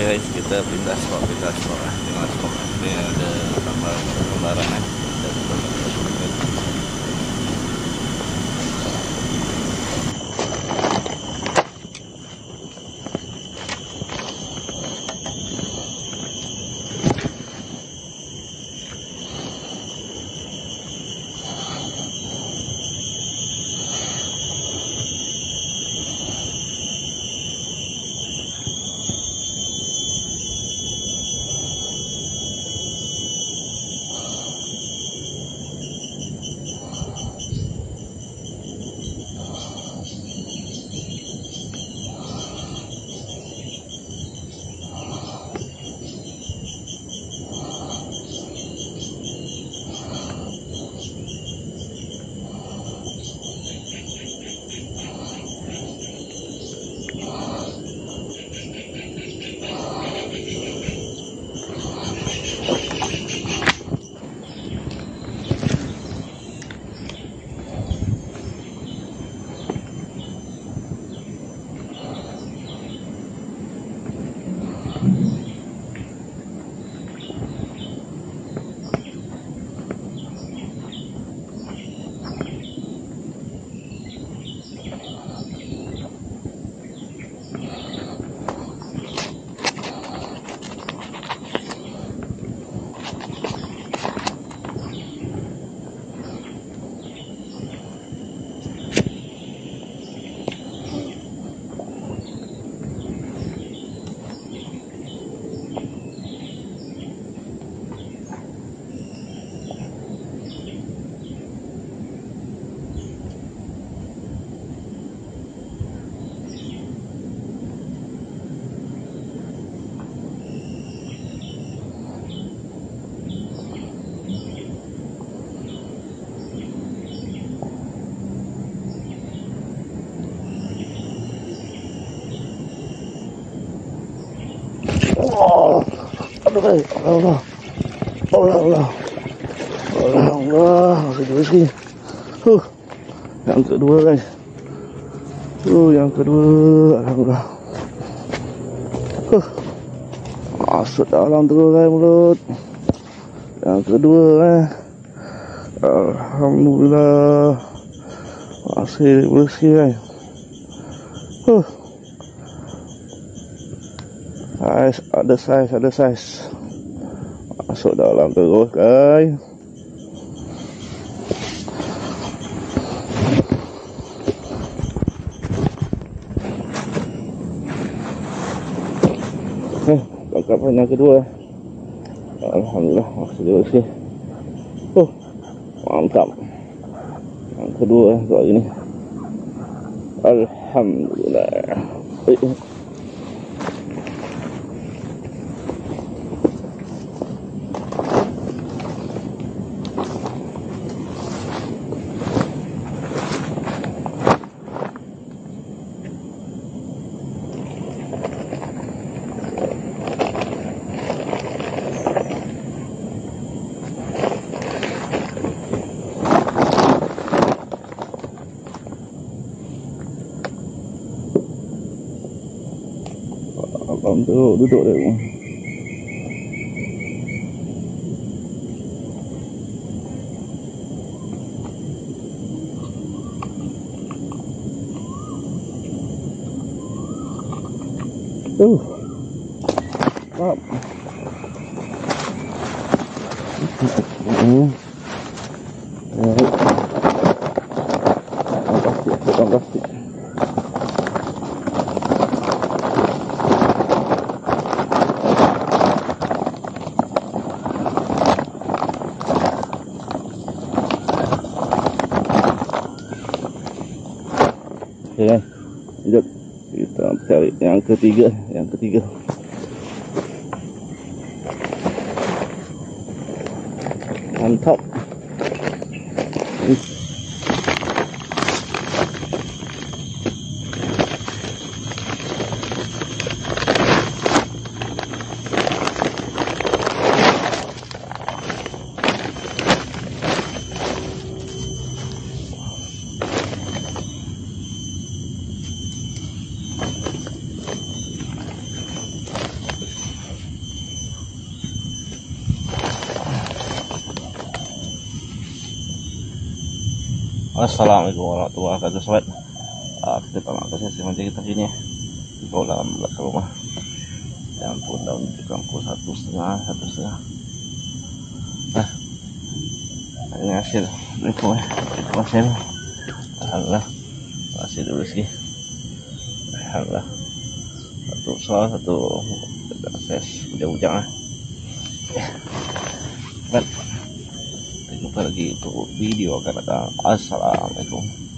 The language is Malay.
Guys, kita pindah spot, pindah spot lah. Tengok spot ni ada Allah. Allah, Allah. Allah, Allah. Masih dua sekali. Huh. Yang kedua, guys. Uh, yang kedua. Alhamdulillah. Huh. Masuk dalam terus, guys, mulut. Yang kedua, eh. Alhamdulillah. Masih bersih, guys. Huh. Saiz, ada saiz, ada saiz. Masuk dalam terus, guys. Eh, tangkapan yang kedua. Alhamdulillah, dia bersih. Oh, mantap. Yang kedua, buat gini. Alhamdulillah. Eh, eh. Abang tu duduk dia. Uh. Mantap. Hmm. Eh. Plastik, potong plastik. Okay kan? Sekejap Kita cari yang ketiga Yang ketiga. Mantap Assalamualaikum warahmatullahi wabarakatuh Sobat. Uh, Kita tak nak proses macam kita sini. Di kolam belakang rumah. Ya ampun daun tukang ku satu setengah Satu setengah. Nah Ini hasil pun Itu hasil Alhamdulillah. Hasil dulu sikit. Alhamdulillah. Satu soal Satu Proses Ujang-ujang lah Baik Kita jumpa lagi untuk video akan datang. Assalamualaikum